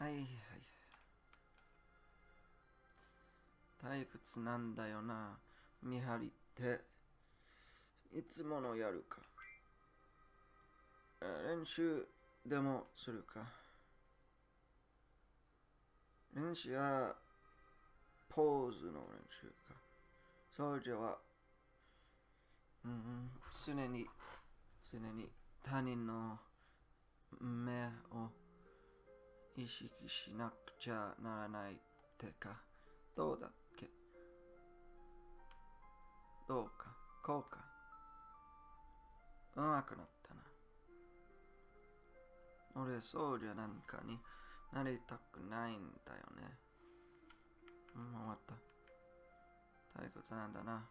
はいはい。退屈なんだよな。見張りって。いつものやるか。練習でもするか。練習はポーズの練習か。そうじゃは、んうん、常に、常に他人の目を意識しなくちゃならないってか？どうだっけ？どうか？こうか？うまくなったな。俺、そうじゃなんかになりたくないんだよね。うん、終わった。退屈なんだな。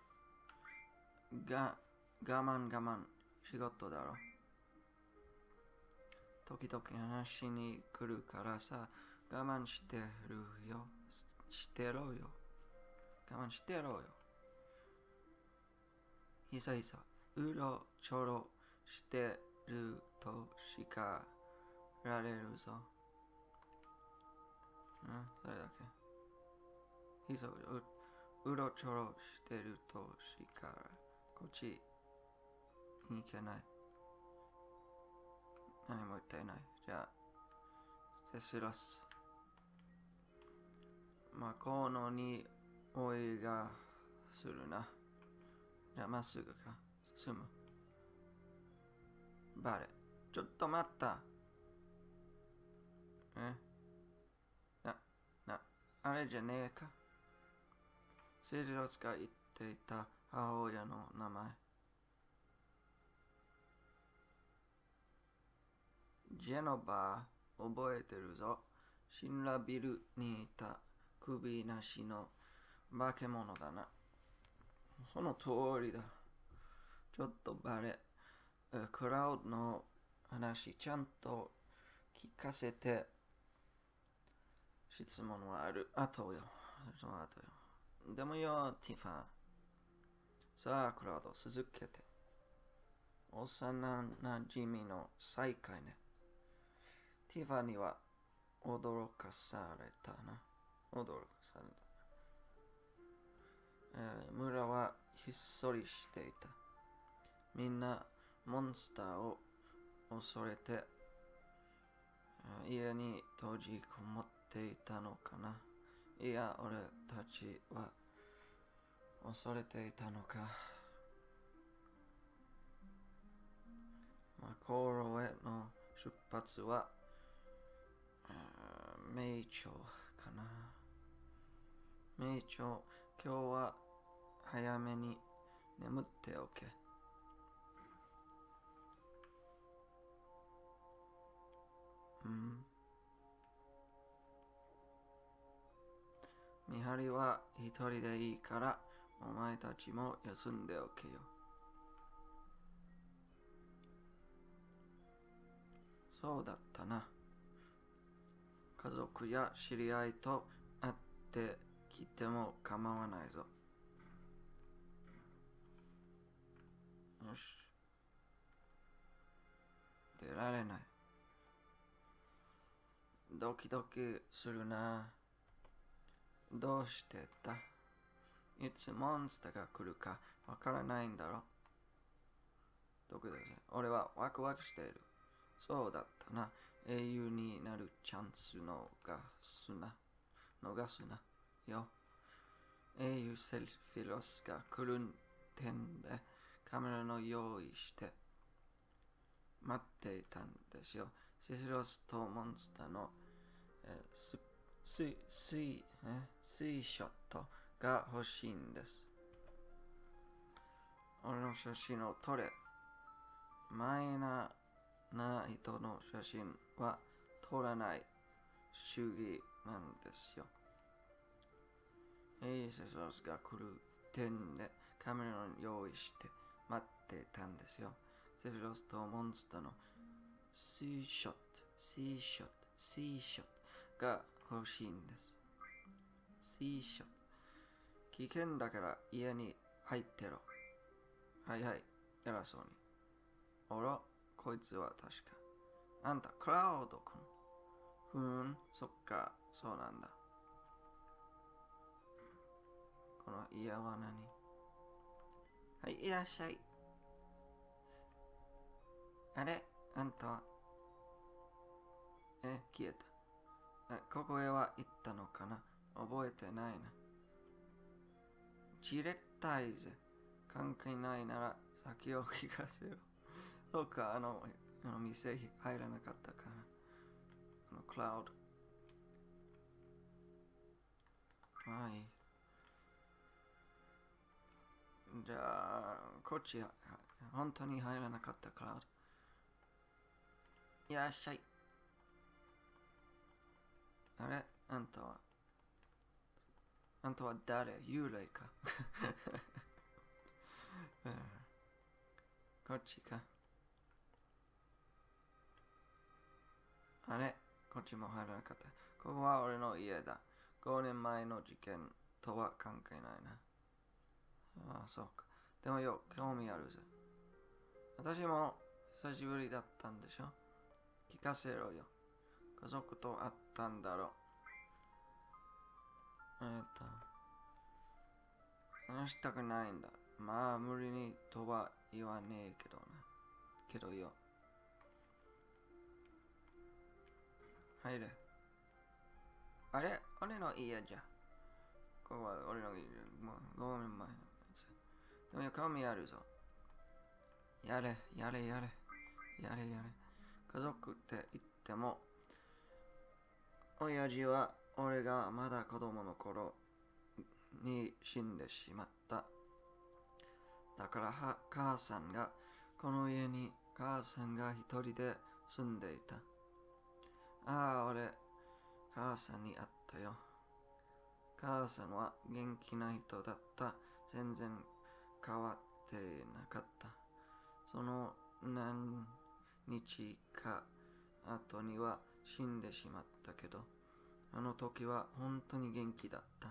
が、我慢我慢、仕事だろ。時々話しに来るからさ、我慢してるよ。してろよ。我慢してろよ。いさいさ、うろちょろしてると叱られるぞ。うん、それだけ。いさう、うろちょろしてると叱らこっちに行けない。何も言ってない。じゃあ、ステスラス。まあ、このにおいがするな。じゃあ、まっすぐか。進む。バレ。ちょっと待った。え？な、な、あれじゃねえか。セリロスが言っていた母親の名前。ジェノバー、覚えてるぞ。シンラビルにいた首なしの化け物だな。その通りだ。ちょっとバレ。クラウドの話ちゃんと聞かせて。質問はある。あとよ。その後よ。でもよ、ティファン。さあ、クラウド、続けて。幼なじみの再会ね。ティファには驚かされたな。驚かされた。えー、村はひっそりしていた。みんなモンスターを恐れて、家に閉じこもっていたのかな。いや、俺たちは恐れていたのか。マコロへの出発は、名長かな。名長、今日は早めに眠っておけ。うん。見張りは一人でいいから、お前たちも休んでおけよ。そうだったな。家族や知り合いと会ってきても構わないぞ。よし。出られない。ドキドキするな。どうしてだいつモンスターが来るかわからないんだろ。どこだぜ俺はワクワクしている。そうだったな。英雄になるチャンスのがすな。逃すな。よ。英雄セルフィロスが来る点でカメラの用意して待っていたんですよ。セフィロスとモンスターの、えー、ススイ、スイ、えスイショットが欲しいんです。俺の写真を撮れ。マイナーな人の写真は撮らない主義なんですよ。エイセソスが来る点でカメラを用意して待ってたんですよ。セフィロスとモンスターのスイショット、スイショット、スイショットが欲しいんです。シーショット。危険だから家に入ってろ。はいはい、偉そうに。おら、こいつは確か。あんた、クラウド君。ふーん、そっか、そうなんだ。この家は何はい、いらっしゃい。あれ？あんたは？え、消えた。え、ここへは行ったのかな？覚えてないな。じれったいぜ。関係ないなら先を聞かせろ。そうか、あの、あの店入らなかったから。あの、クラウド。はい。じゃあ、こっちは、本当に入らなかったクラウド。いらっしゃい。あれ？あんたは？あんたは誰？幽霊か？う んこっちか？あれ？こっちも入らなかった。ここは俺の家だ。5年前の事件とは関係ないな。ああ、そうか。でもよ、興味あるぜ。私も久しぶりだったんでしょ？聞かせろよ。家族と会ったんだろう。えっ、と、話したくないんだ。まあ、無理にとは言わねえけどな。けどよ。入れ。あれ？俺の家じゃ。ここは俺の家。もう5年前のやつ。でもよ、興味あるぞ。やれ、やれ、やれ。やれ、やれ。家族って言っても、親父は俺がまだ子供の頃に死んでしまった。だから母さんがこの家に母さんが一人で住んでいた。ああ、俺、母さんに会ったよ。母さんは元気な人だった。全然変わってなかった。その何日か後には死んでしまったけど、あの時は本当に元気だった。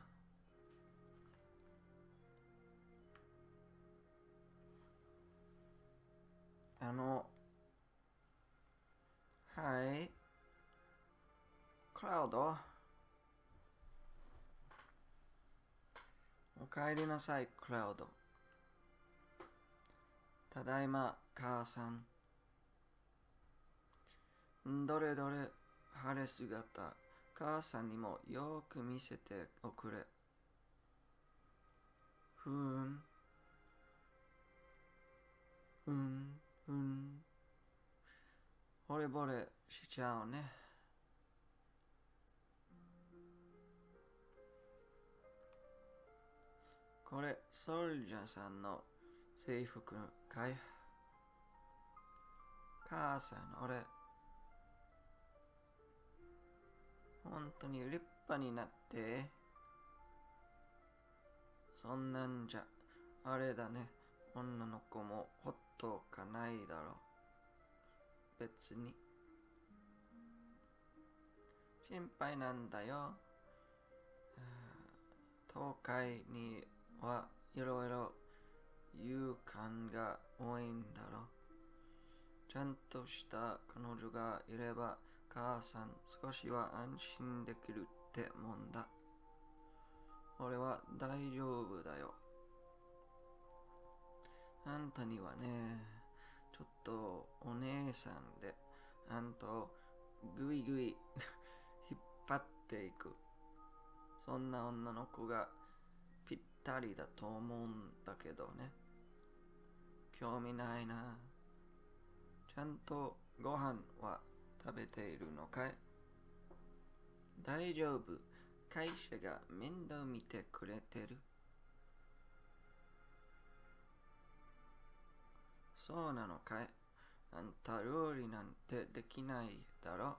あの、はい。クラウド。おかえりなさい、クラウド。ただいま、母さん。どれどれ、晴れ姿、母さんにもよく見せておくれ。ふーん。ふん、ふん。惚れ惚れしちゃうね。これ、ソルジャーさんの制服かい母さん、俺、本当に立派になって。そんなんじゃ、あれだね。女の子もほっとかないだろう。別に。心配なんだよ。東海にはいろいろ勇敢が多いんだろ。ちゃんとした彼女がいれば母さん少しは安心できるってもんだ。俺は大丈夫だよ。あんたにはね、ちょっとお姉さんで、あんたをぐいぐい 引っ張っていく。そんな女の子がぴったりだと思うんだけどね。興味ないな。ちゃんとご飯は食べているのかい？大丈夫。会社が面倒見てくれてる。そうなのかい？あんた料理なんてできないだろ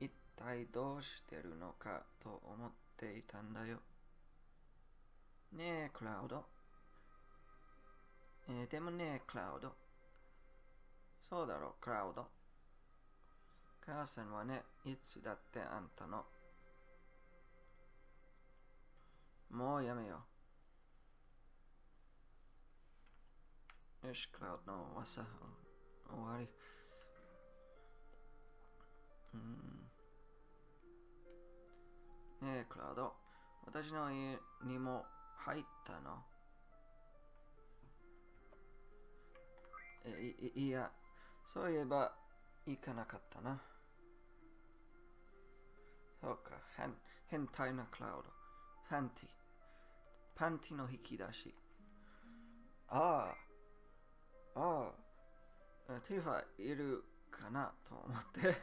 一体どうしてるのかと思っていたんだよ。ねえ、クラウド。えて、でもねえ、クラウド。そうだろ、クラウド。母さんはね、いつだってあんたの。もうやめよう。よし、クラウドの朝、終わり。うん。ねえ、クラウド。私の家にも入ったの？えいいや、そういえば行かなかったな。そうか、変変態なクラウド。パンティ。パンティの引き出し。ああ、ああ、ティファいるかなと思って。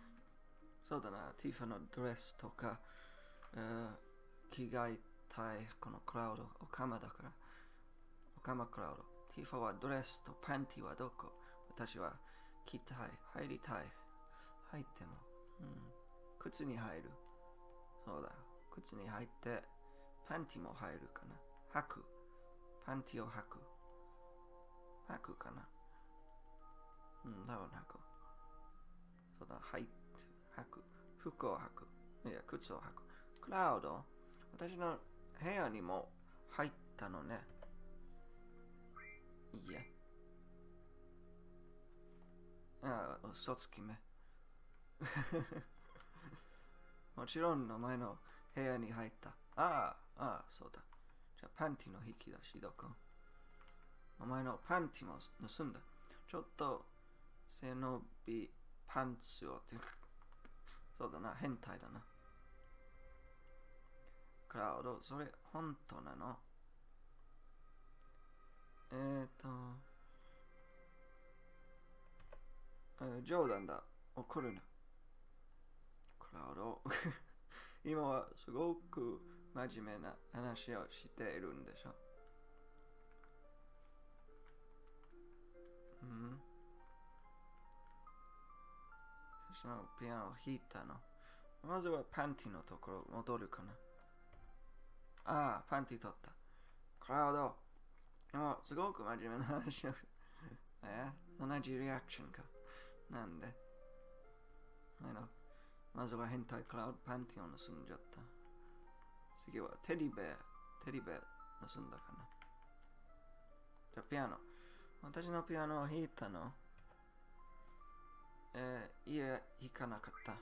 そうだな、ティファのドレスとか、えー着替えいこのクラウド、オカマだから。オカマクラウド。ティファはドレスとパンティはどこ？私は着たい、入りたい。入っても。うん、靴に入る。そうだ。靴に入って、パンティも入るかな。履く。パンティを履く。履くかな。うん、多分履く。そうだ、入って、履く。服を履く。いや、靴を履く。クラウド私の部屋にも入ったのね。いいや。ああ、嘘つきめ。もちろんお前の部屋に入った。ああ、ああ、そうだ。じゃあパンティの引き出しどこ？お前のパンティも盗んだ。ちょっと背伸びパンツをって。そうだな、変態だな。クラウド、それ本当なのえーと、えー冗談だ。怒るな。クラウド、今はすごく真面目な話をしているんでしょ。うんそのピアノを弾いたの。まずはパンティのところ戻るかな。ああ、パンティ取った。クラウド。でも、すごく真面目な話を。え？同じリアクションか。なんで？あの、まずは変態クラウドパンティを盗んじゃった。次はテディベア。テディベア盗んだかな。じゃピアノ。私のピアノを弾いたの？えー、いえ、弾かなかった。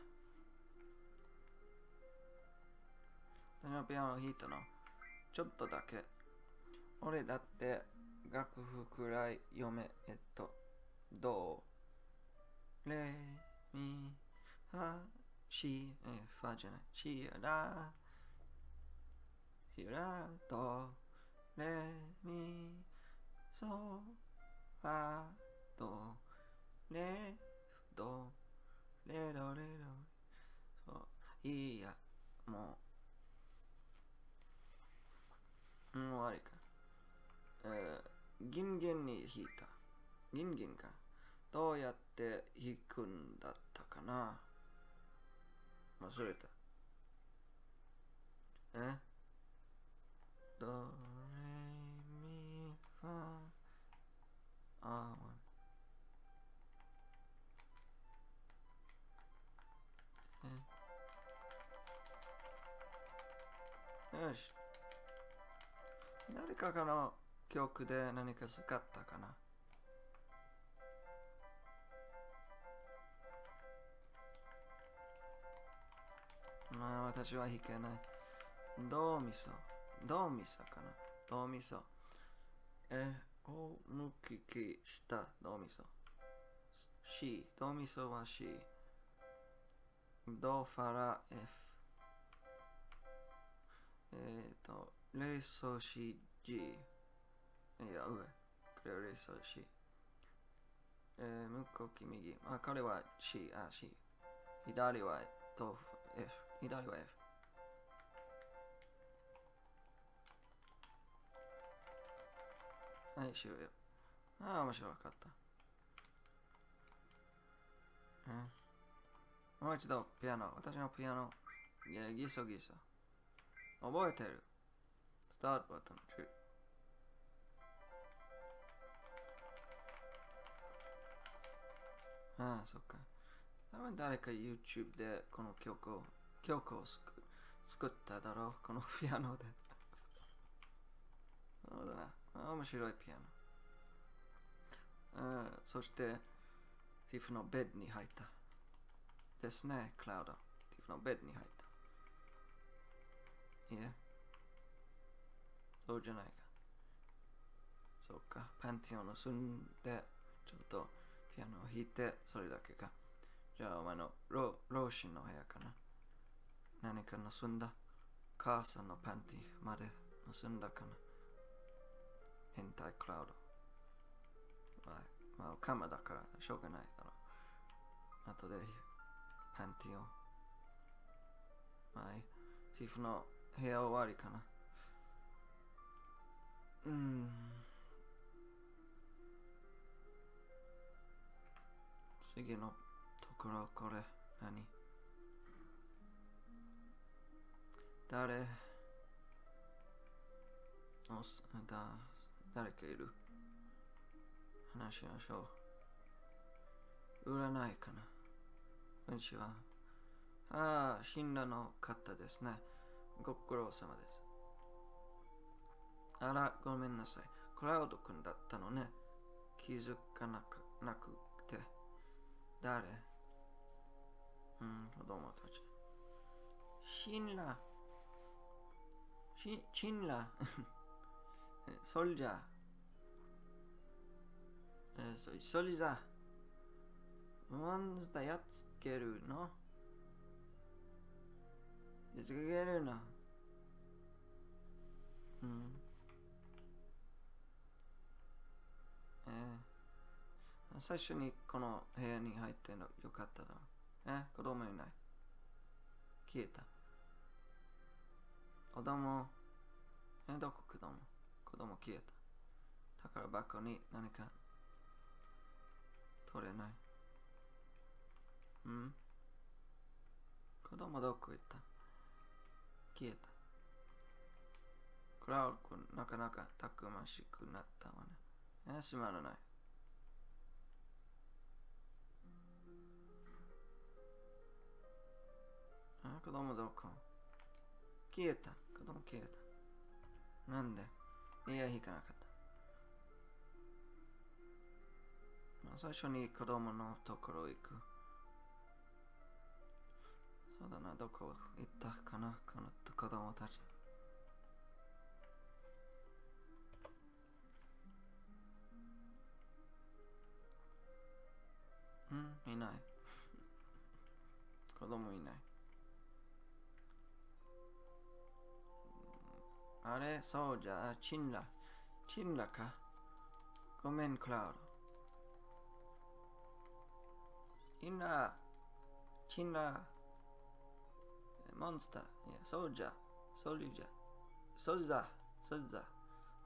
私のピアノを弾いたの？ちょっとだけ。俺だって楽譜くらい読め、えっと、ド、レ、ミ、ファ、シ、え、ファじゃない、シ、ラ、シ、ラ、ド、レ、ミ、ソ、ファ、ド、レ、ド、レロレロ。そう、いいや、もうギンギンに弾いた。ギンギンか。どうやって弾くんだったかな忘れた。え？ドレミファあーよし。誰かの曲で何か使ったかなまあ私は弾けない。どうみそ。どうみそかな？どうみそ。え、おむききした。どうみそ。し、どうみそはし。どファラ。えっ、と、と、レイソシ G。いや、上。これはレソシ。えー、向こうき右。あ、彼は C。あ、C。左はド F。左は F。はい、終了。ああ、面白かった。うん。もう一度、ピアノ。私のピアノ。いや、ギソギソ。覚えてる。スタートボタンああ、そっか。多分誰か YouTube でこの曲を、曲を作作っただろう。このピアノで。そうだな。面白いピアノ。うん、そして、ティフのベッドに入った。ですね、クラウド。ティフのベッドに入った。いや。そうじゃないか。そうか。パンティオンを住んで、ちょっとピアノを弾いて、それだけか。じゃあ、お前の老子の部屋かな。何か盗んだ母さんのパンティまで盗んだかな。変態クラウド。まあ、まあ、カマだからしょうがないだろう。後でパンティオン。まあ、ティフの部屋終わりかな。うーん。次のところこれ何？誰？おすだ誰かいる？話しましょう。占いかなこんにちは。ああ、信羅の方ですね。ご苦労様です。あら、ごめんなさい。クラウド君だったのね。気づかなくなくて。誰うん、子供たち。信羅。し、チンラ。ソルジャー。え最初にこの部屋に入ってのよかっただろう。え？子供いない？消えた。子供、え、どこ子供？子供消えた。宝箱に何か取れない。うん？子供どこ行った？消えた。クラウド君なかなかたくましくなったわね。え、すまらない。あ、子供どこ消えた。子供消えた。なんで？いや、引かなかった。まあ、最初に子供のところ行く。そうだな、どこ行ったかな？この子供たち。うん、いない。子供いない。あれ、そうじゃ、チンラ。チンラか。ごめん、クラウド。インラ。チンラ。モンスター。いや、そうじゃ。そうじゃ。そうだ。そうだ。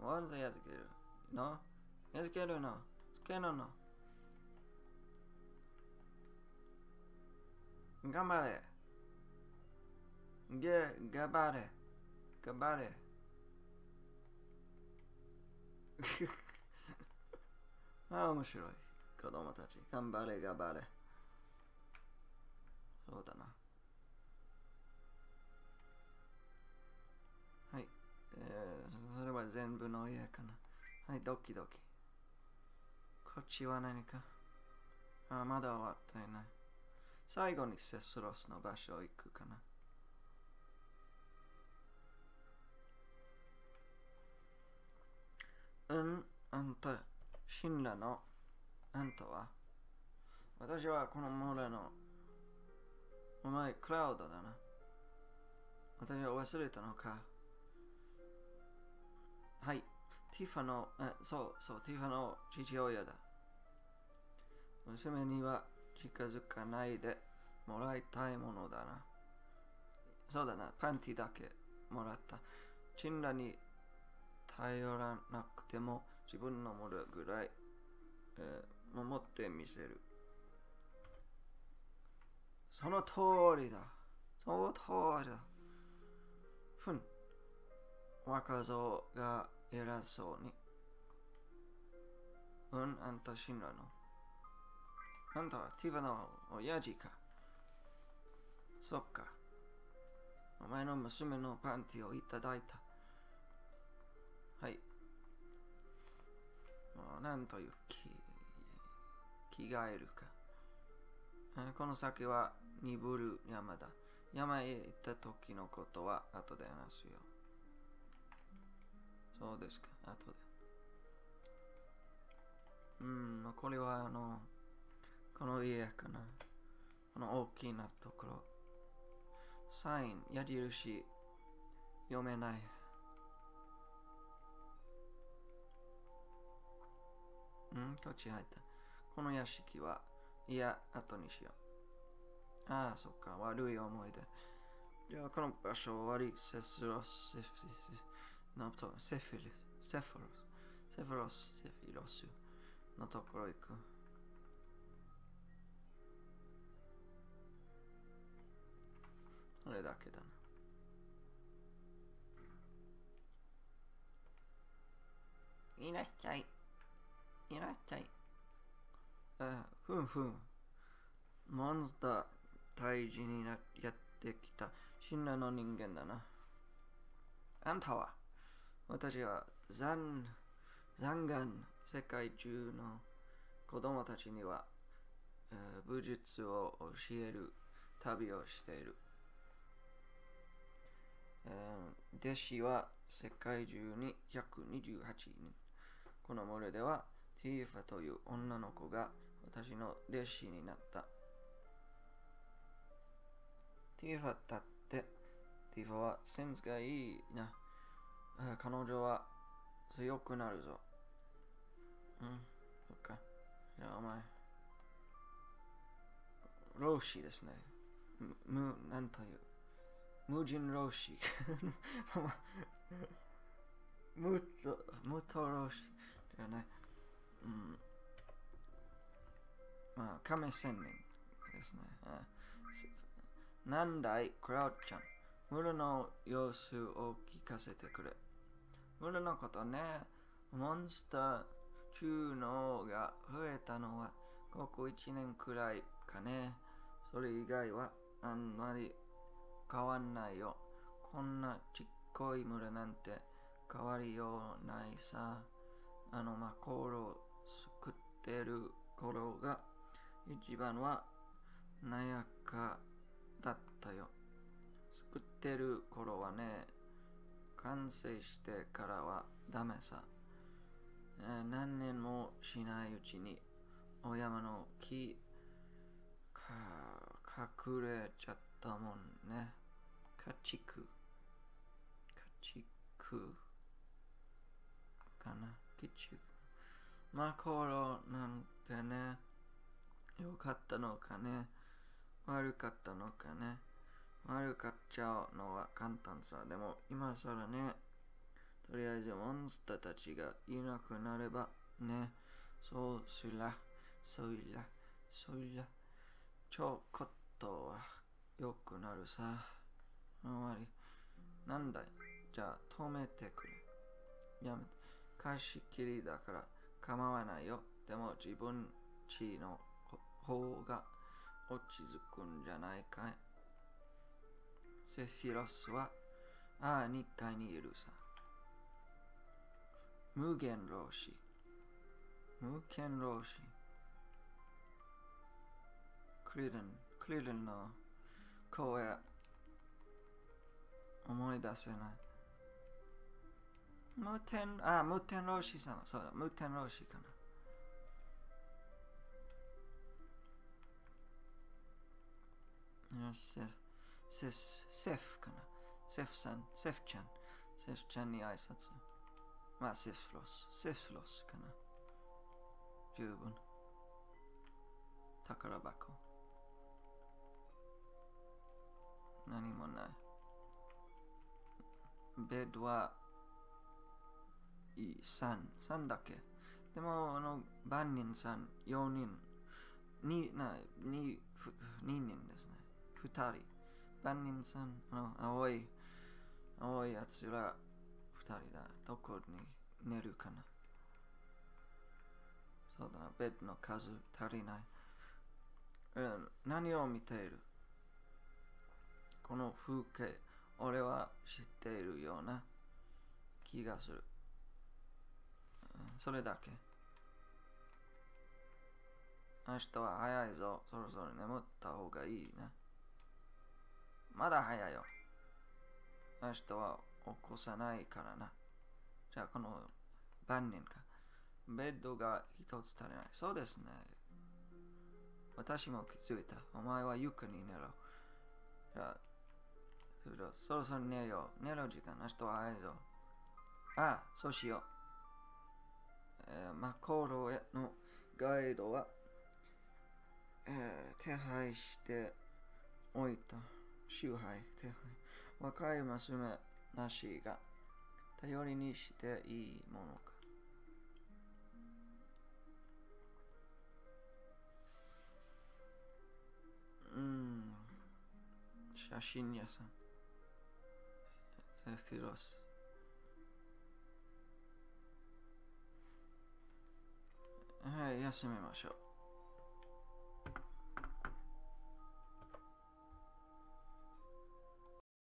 ワンザやっつける。の？やっつけるの？つけるの？頑張れ。げ、頑張れ。頑張れ。あ あ、面白い。子供たち。頑張れ、頑張れ。そうだな。はい。えー、それは全部の家かな。はい、ドキドキ。こっちは何か？あ、まだ終わっていない。最後にセスロスの場所行くかな。うん、あんた、シンラの、あんたは？私はこの村の、お前、クラウドだな。私は忘れたのか？はい、ティファの、えそうそう、ティファの父親だ。娘には近づかないでもらいたいものだな。そうだな、パンティだけもらった。チンラに頼らなくても自分のものぐらい、えー、守ってみせる。その通りだ。その通りだ。ふん。若造が偉そうに。うん、あんた死んだの。あんたはティファの親父か。そっか。お前の娘のパンティをいただいた。はい。なんという気、着替えるか。この先は鈍る山だ。山へ行った時のことは後で話すよ。そうですか、後で。うん、これはあの、この家かな。この大きなところ。サイン、矢印、読めない。ん、こっち入った。この屋敷は、いや、後にしよう。ああ、そっか、悪い思い出。じゃあ、この場所終わり、セスロス、セフィス、のと、セフィリス、セフロス、セフロス、セフィロスのところ行く。それだけだな。いらっしゃい。いらっしゃい。あ、ふんふん。モンスター退治になやってきた死んだの人間だな。あんたは私は残、残願世界中の子供たちには、えー武術を教える旅をしている。えー弟子は世界中に128人。この村ではティーファという女の子が私の弟子になった。ティーファだって、ティーファはセンスがいいな。彼女は強くなるぞ。うん、そっか。じゃあお前、老子ですね。む、なんという。無人老子。無と、無と老子。じゃない。うん。まあ、亀仙人ですね。あすなんだい、クラウちゃん。村の様子を聞かせてくれ。村のことね、モンスター中のが増えたのは、ここ1年くらいかね。それ以外はあんまり変わんないよ。こんなちっこい村なんて変わりようないさ。あのマコーってる頃が一番はなやかだったよ。作ってる頃はね、完成してからはダメさ。何年もしないうちにお山の木か隠れちゃったもんね。家畜。家畜かな。家畜。マコロなんてね、よかったのかね。悪かったのかね。悪かっちゃうのは簡単さ。でも今更ね、とりあえずモンスターたちがいなくなればね、そうすら、そういら、そういら、ちょこっとは良くなるさ。終わり。なんだい？じゃあ止めてくれ。やめて。貸し切りだから構わないよ。でも自分ちの方が落ち着くんじゃないかい。セフィロスは、ああ、2階にいるさ。無限老子。無限老子。クリルン、クリルンの声、思い出せない。無天、あ、無天老子様。そうだ、無天老子かな。セフ、セス、セフかな。セフさん、セフちゃん。セフちゃんに挨拶。まあ、セフロス、セフロスかな。十分。宝箱。何もない。ベッドはいい3、3だけ。でも、あの、万人さん、4人、に、な、に、ふ2人ですね。2人。万人さん、あの、青い、青いやつら2人だ。どこに寝るかな。そうだな、ベッドの数足りない。うん何を見ているこの風景、俺は知っているような気がする。それだけ。明日は早いぞ。そろそろ眠った方がいいな。まだ早いよ。明日は起こさないからな。じゃあこの万人か。ベッドが一つ足りない。そうですね。私も気づいた。お前は床に寝ろ。じゃあ、そろそろ寝よう。寝る時間、明日は会えぞ。ああ、そうしよう。えー、マコロへのガイドは、えー、手配しておいた。周配、手配。若い娘なしが頼りにしていいものか。うん。写真屋さん。セスティロス。はい、休みましょう。